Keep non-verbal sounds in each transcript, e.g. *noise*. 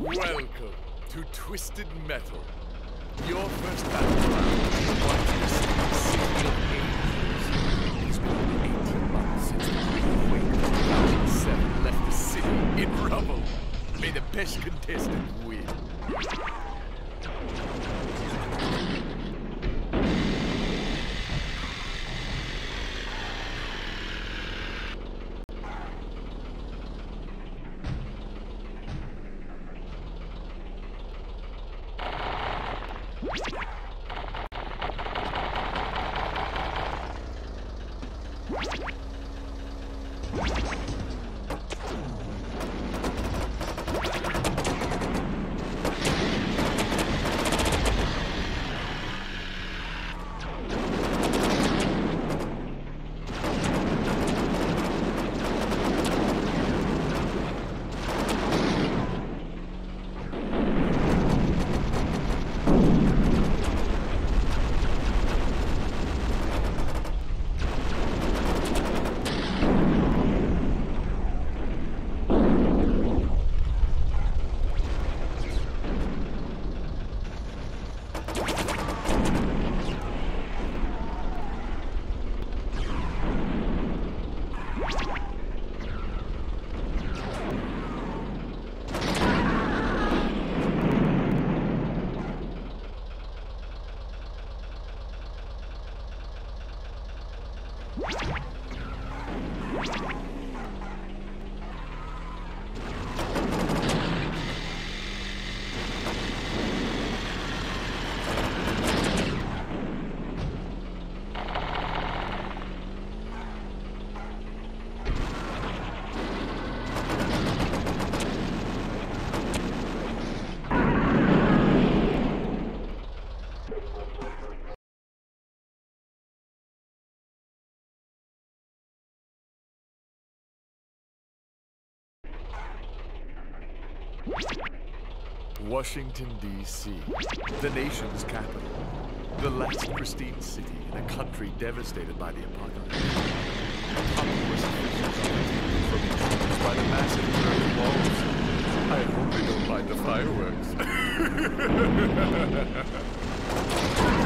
Welcome to Twisted Metal. Your first battleground. Been only 18 months since the Great 2007 left the city in rubble. May the best contestant win. Washington, D.C., the nation's capital. The last pristine city in a country devastated by the apocalypse. From the massive. I hope they don't mind the fireworks. *laughs*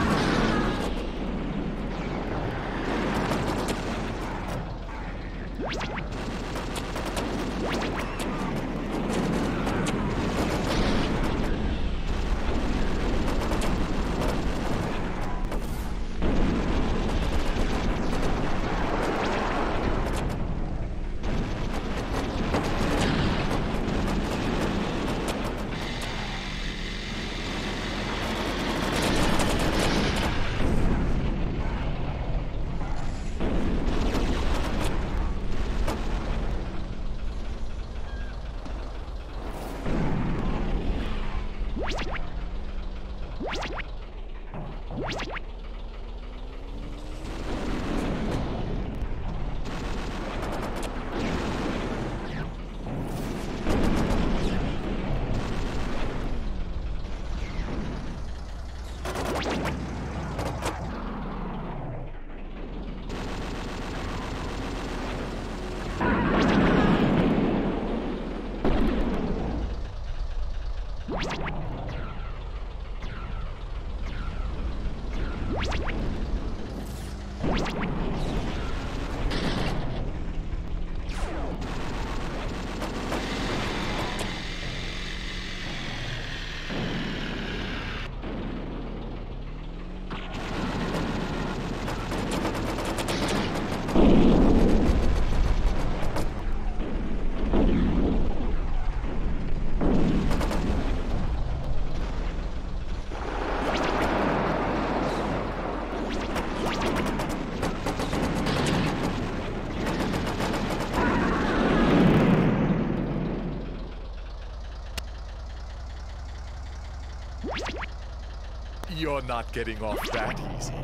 You're not getting off that easy.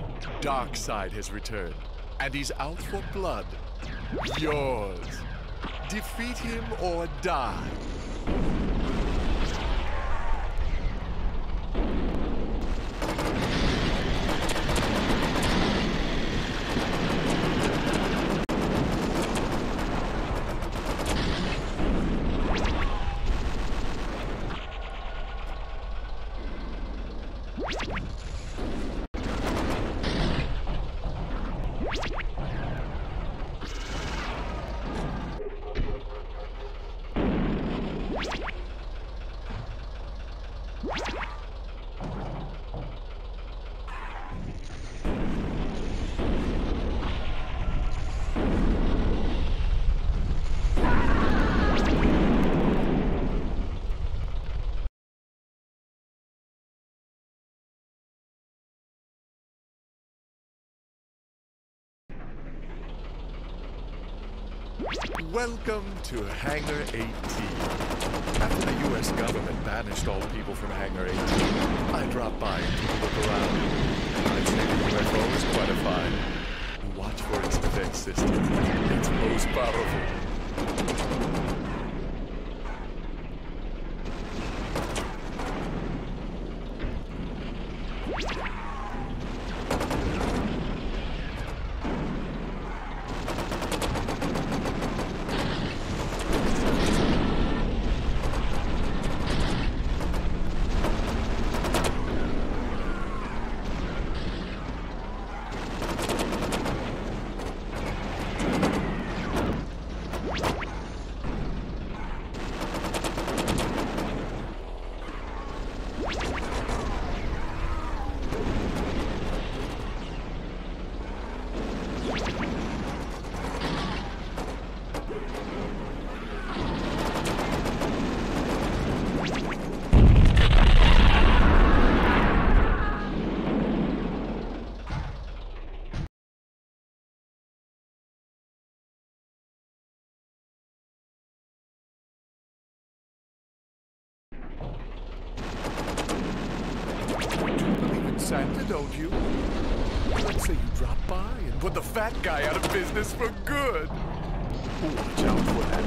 Darkside has returned, and he's out for blood. Yours. Defeat him or die. Welcome to Hangar 18. After the U.S. government banished all people from Hangar 18, I dropped by a look around. I'd say the UFO is quite a find. Watch for its defense system. It's most powerful. Santa, don't you? Let's say you drop by and put the fat guy out of business for good. Watch out for that.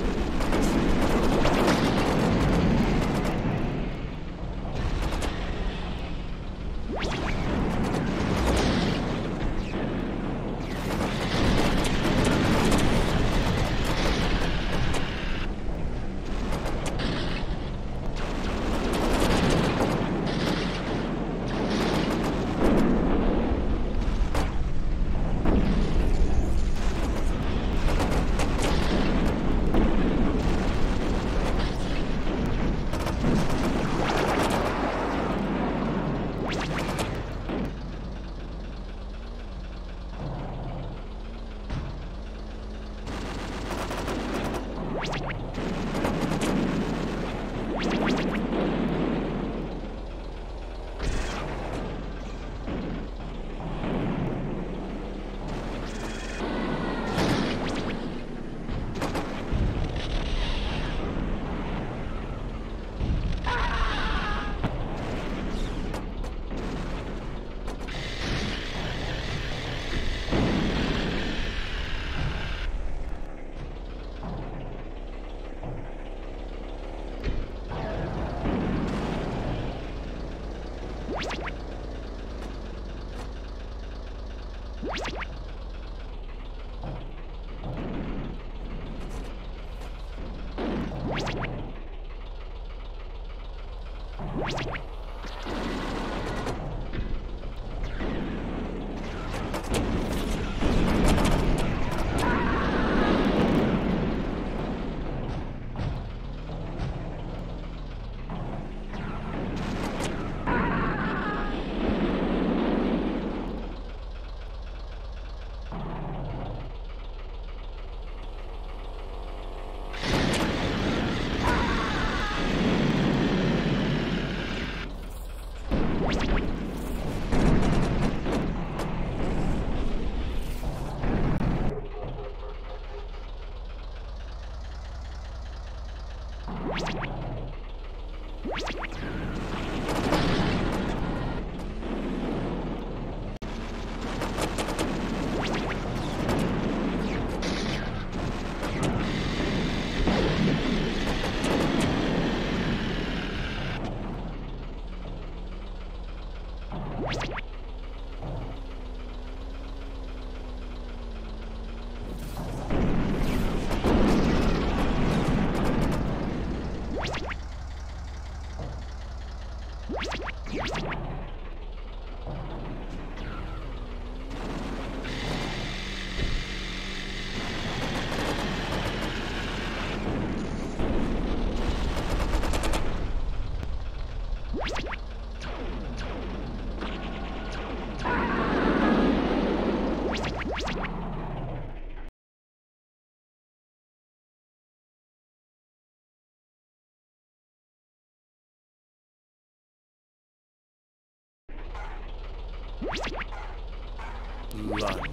London.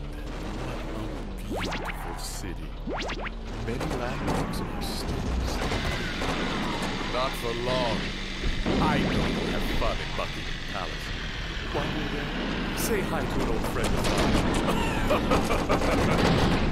A beautiful city. Many landmarks are still Not for long. I know you'll have fun in Buckingham Palace. While you're there, say hi to an old friend. *laughs*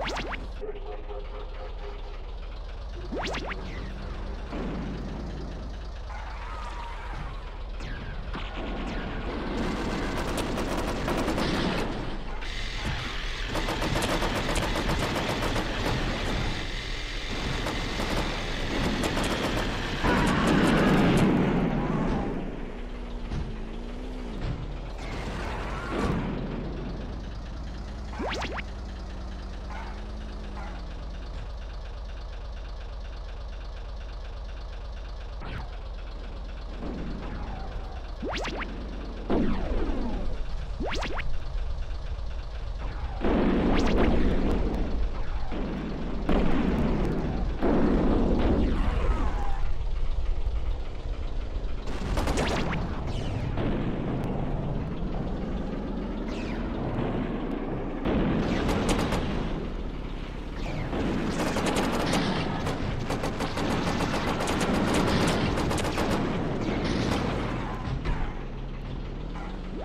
you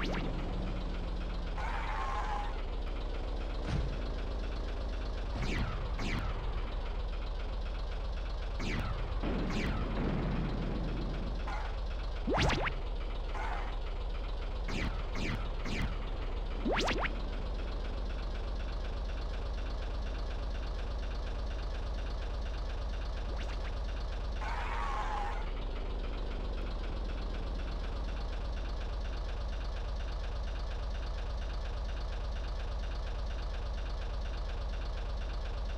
you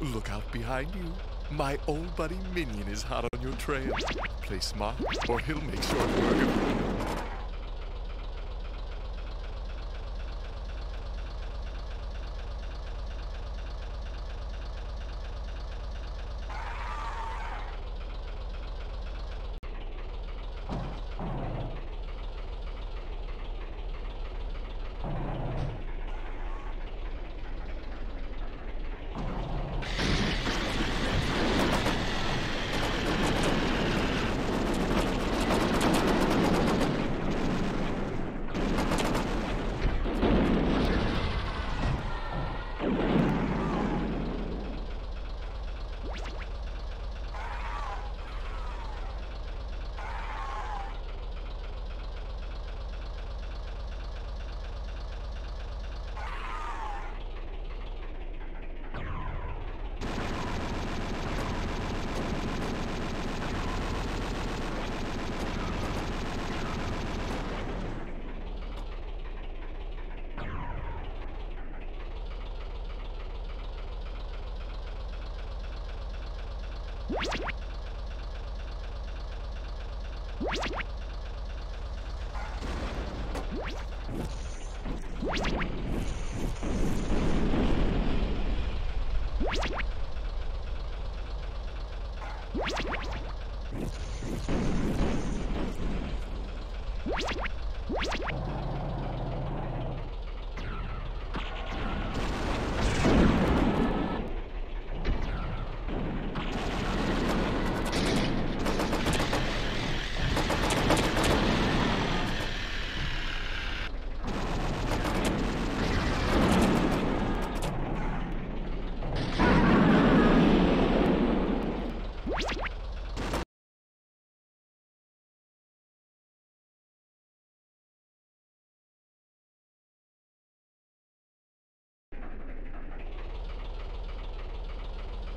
Look out behind you. My old buddy Minion is hot on your trail. Play smart, or he'll make short work of you. you.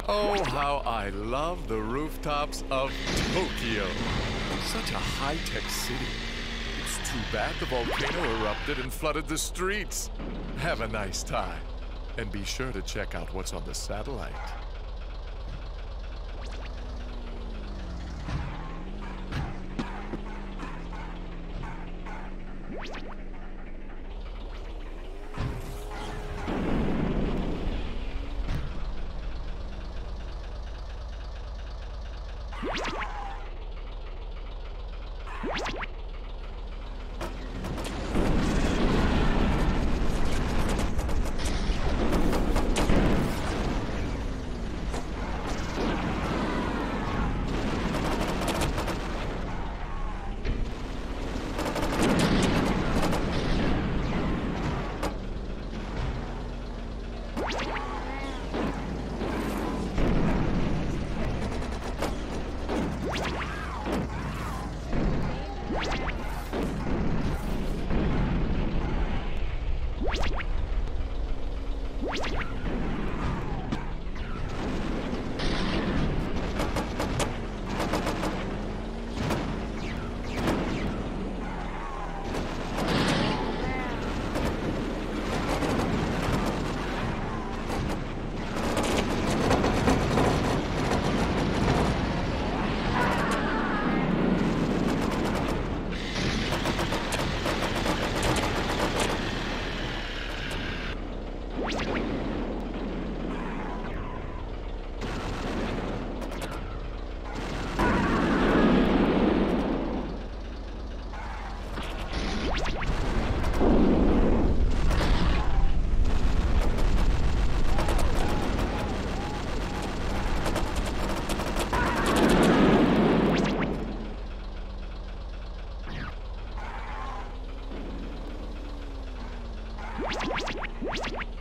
Oh, how I love the rooftops of Tokyo. Such a high-tech city. It's too bad the volcano erupted and flooded the streets. Have a nice time. And be sure to check out what's on the satellite. Yeah. ハハハハ!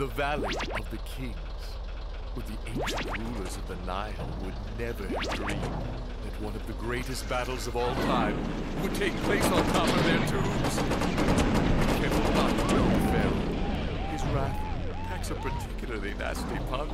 The Valley of the Kings, where the ancient rulers of the Nile would never have dreamed that one of the greatest battles of all time would take place on top of their tombs. Fell. His wrath packs a particularly nasty punch.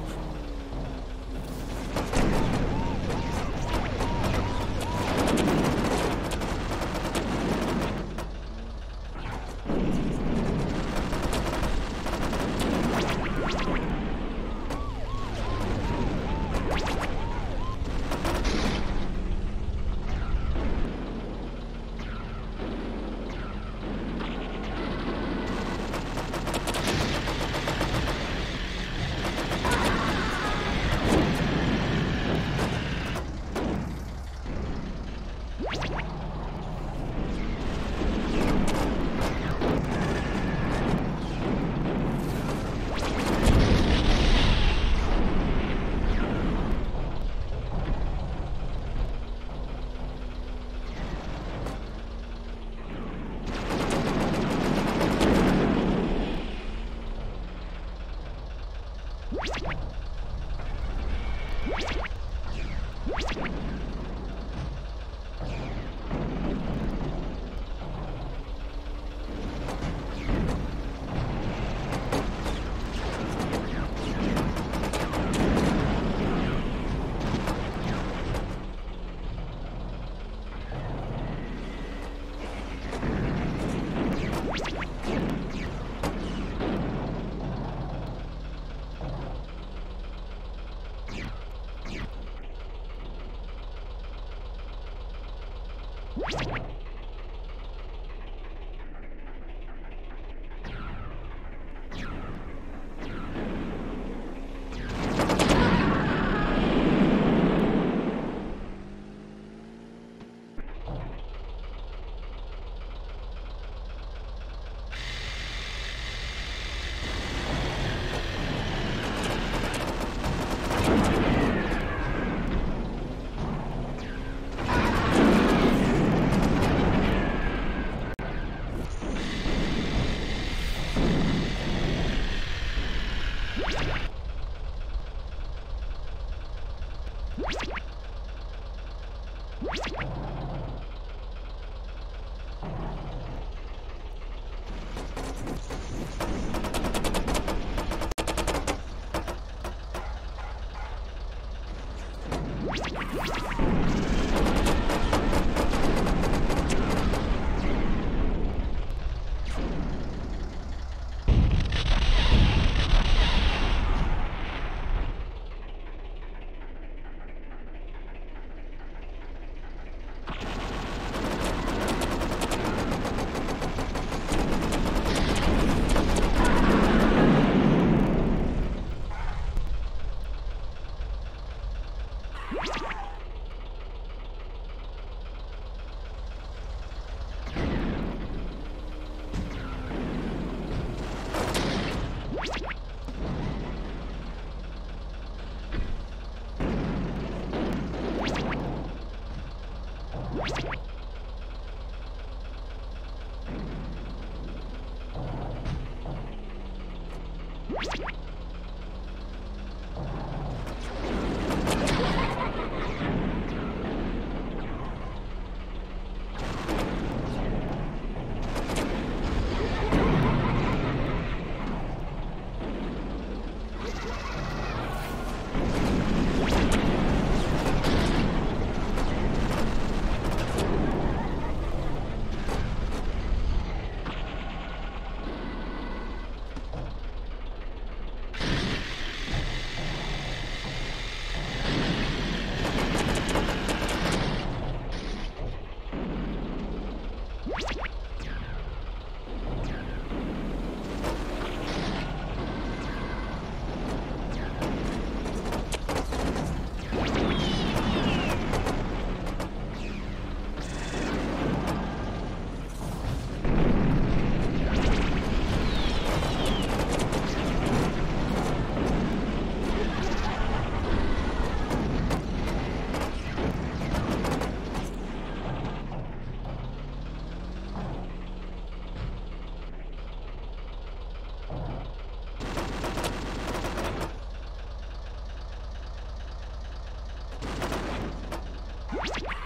you.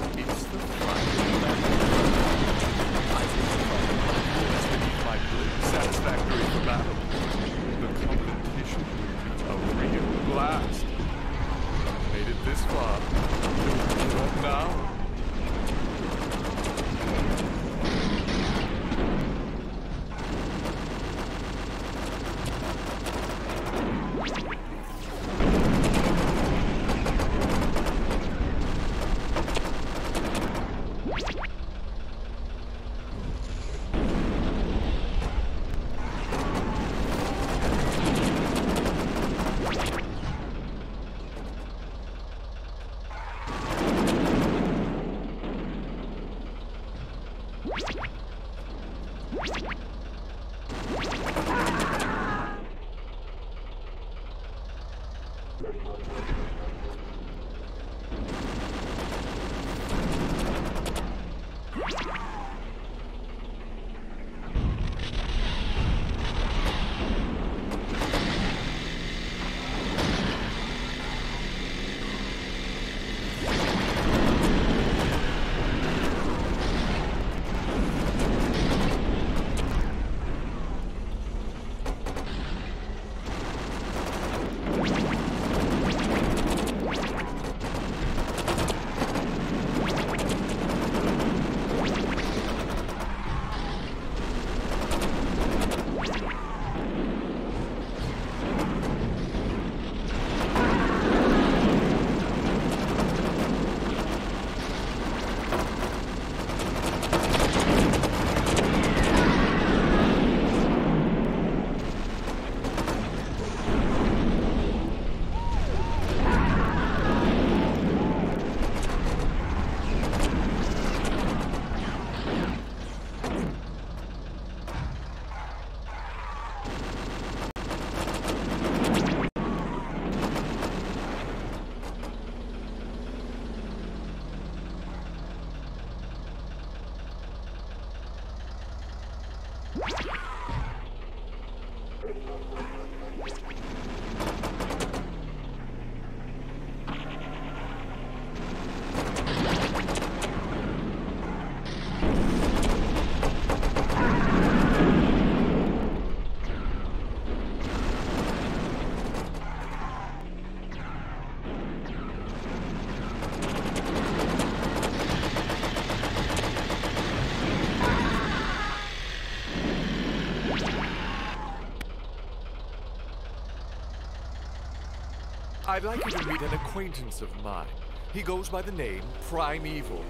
I'd like you to meet an acquaintance of mine. He goes by the name Primeval.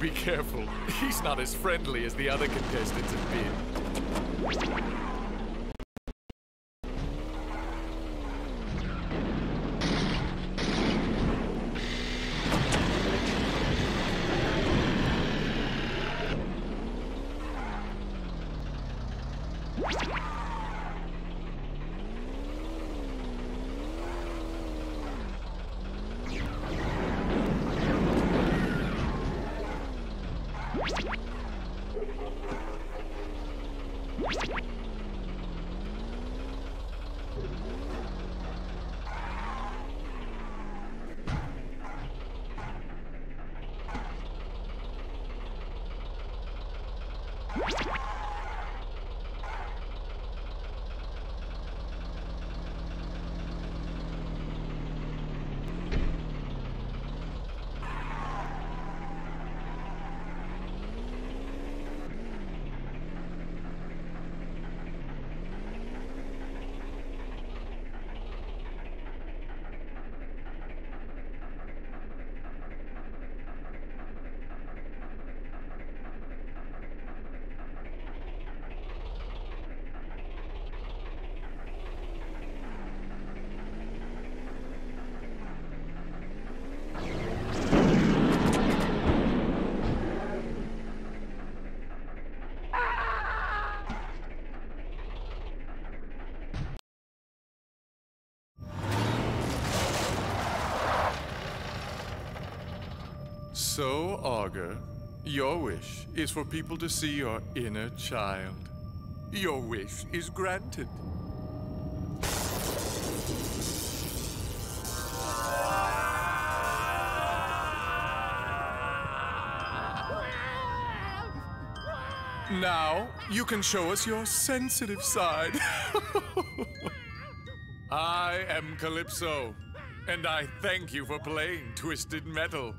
Be careful, he's not as friendly as the other contestants have been. So, Auger, your wish is for people to see your inner child. Your wish is granted. Now, you can show us your sensitive side. *laughs* I am Calypso, and I thank you for playing Twisted Metal.